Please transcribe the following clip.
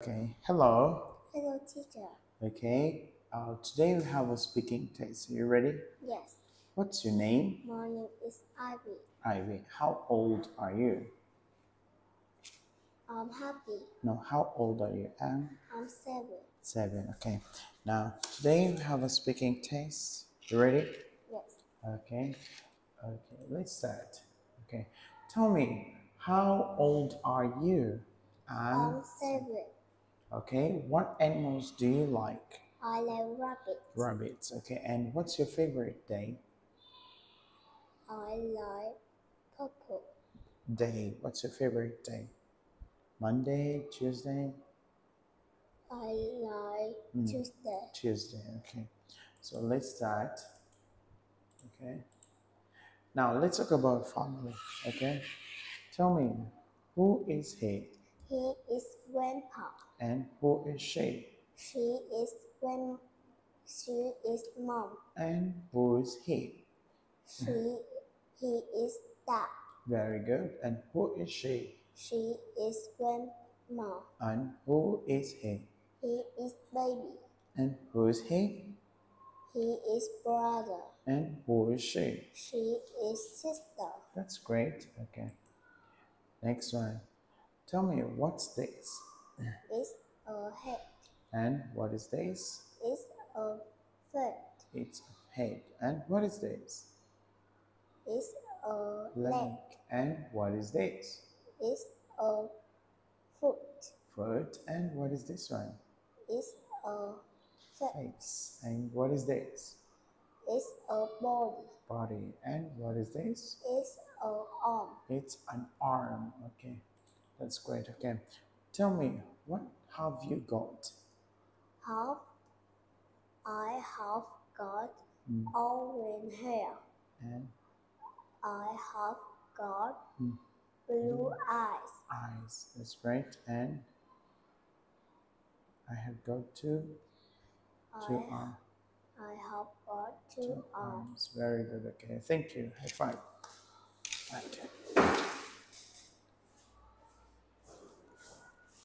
Okay, hello. Hello, teacher. Okay, uh, today we have a speaking test. Are you ready? Yes, What's your name? my name is Ivy. Ivy. How old are you? I'm happy. No, how old are you? I'm I'm seven. seven. Okay, now today we have a speaking test. You ready? Yes, Okay, okay, let's start. Okay, tell me, how old are you? I'm I'm seven. Okay. What animals do you like? I like rabbits. Rabbits. Okay, and what's your favorite day? I like purple. Day. What's your favorite day? Monday, Tuesday, I like Mm. Tuesday. Tuesday. Okay, so let's start. Okay, now let's talk about family. Okay, tell me, who is he He is grandpa. and who is she She is grand. She is mom. and who is he? She. He is dad. Very good. And who is she She is grandma. and who is he He is baby. and who is he He is brother. and who is she? She is sister. That's great. Okay. Next one. Tell me what's this Is a head. and what is this? It's a foot. It's a head. And what is this? It's a Leg. leg. And what is this? It's a foot. Foot. And what is this one? It's a face. Face. And what is this? It's a body. Body. And what is this? It's a arm. It's an arm. Okay. That's great. Okay. Tell me, what have you got? Have I have got Mm. orange hair. And I have got Mm. blue eyes. eyes. That's great. And I have got two, two I, arms. I have got two Two arms. arms. Very good. Okay. Thank you. High five. Okay.